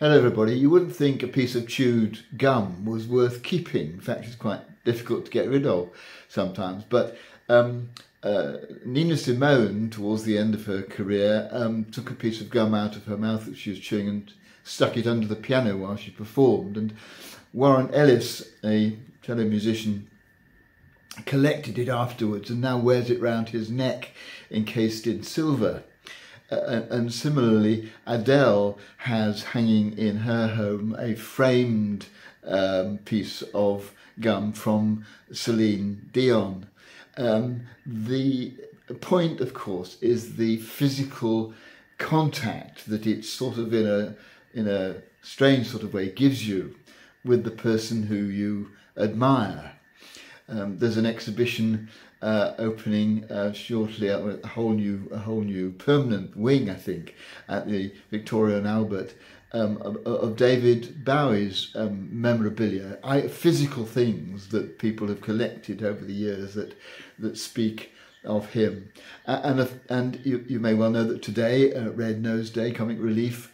Hello, everybody. You wouldn't think a piece of chewed gum was worth keeping. In fact, it's quite difficult to get rid of sometimes. But um, uh, Nina Simone, towards the end of her career, um, took a piece of gum out of her mouth that she was chewing and stuck it under the piano while she performed. And Warren Ellis, a fellow musician, collected it afterwards and now wears it round his neck encased in silver. And similarly, Adele has hanging in her home a framed um, piece of gum from Celine Dion. Um, the point, of course, is the physical contact that it sort of in a in a strange sort of way gives you with the person who you admire. Um, there's an exhibition uh, opening uh, shortly, a whole new, a whole new permanent wing, I think, at the Victoria and Albert. Um, of, of, David Bowie's um, memorabilia, I, physical things that people have collected over the years that that speak of him. And and, you, you may well know that today, uh, Red Nose Day, Comic Relief,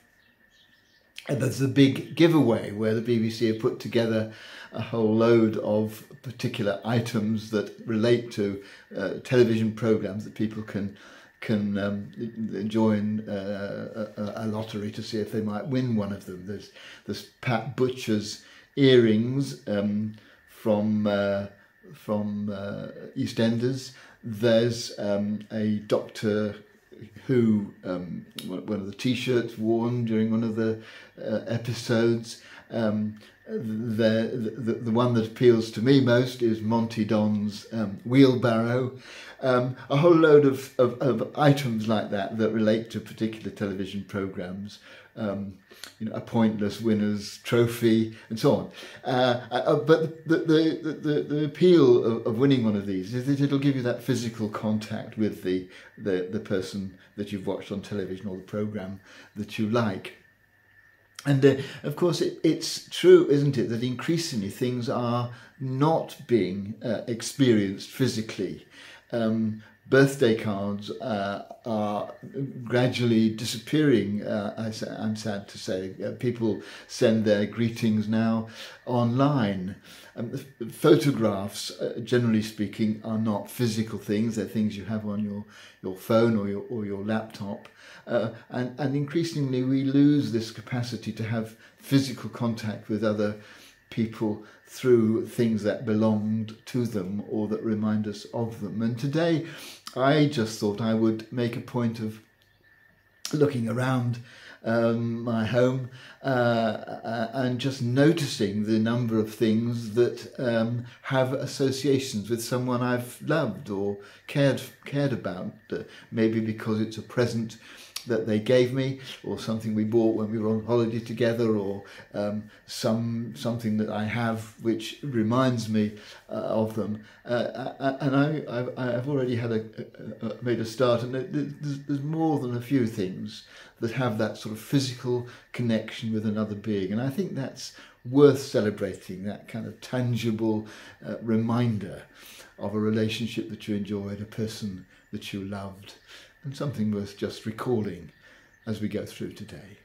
there's a big giveaway where the BBC have put together a whole load of particular items that relate to uh, television programs that people can can um, join uh, a, a, lottery to see if they might win one of them. There's there's Pat Butcher's earrings um, from uh, from uh, EastEnders. There's um, a Doctor Who um, one of the T-shirts worn during one of the uh, episodes. Um, the, the, the one that appeals to me most is Monty Don's um, wheelbarrow. Um, a whole load of, of, of, items like that that relate to particular television programs. Um, you know, a pointless winner's trophy and so on. Uh, uh, but the, the, the, the, appeal of, of winning one of these is that it'll give you that physical contact with the, the, the person that you've watched on television or the program that you like. And uh, of course, it, it's true, isn't it, that increasingly things are not being uh, experienced physically. Um, birthday cards uh, are gradually disappearing, uh, I, am sad to say. Uh, people send their greetings now online. Um, photographs, uh, generally speaking, are not physical things. They're things you have on your, your phone or your, or your laptop. Uh, and, and increasingly, we lose this capacity to have physical contact with other people through things that belonged to them or that remind us of them. And today, I just thought I would make a point of looking around um, my home uh, uh, and just noticing the number of things that um, have associations with someone I've loved or cared cared about. Uh, maybe because it's a present that they gave me, or something we bought when we were on holiday together, or um, some something that I have which reminds me uh, of them. Uh, uh and I, I've, already had a, a, a, made a start, and there's, there's more than a few things that have that sort of physical connection with another being, and I think that's worth celebrating. That kind of tangible uh, reminder of a relationship that you enjoyed, a person that you loved and something worth just recalling as we go through today.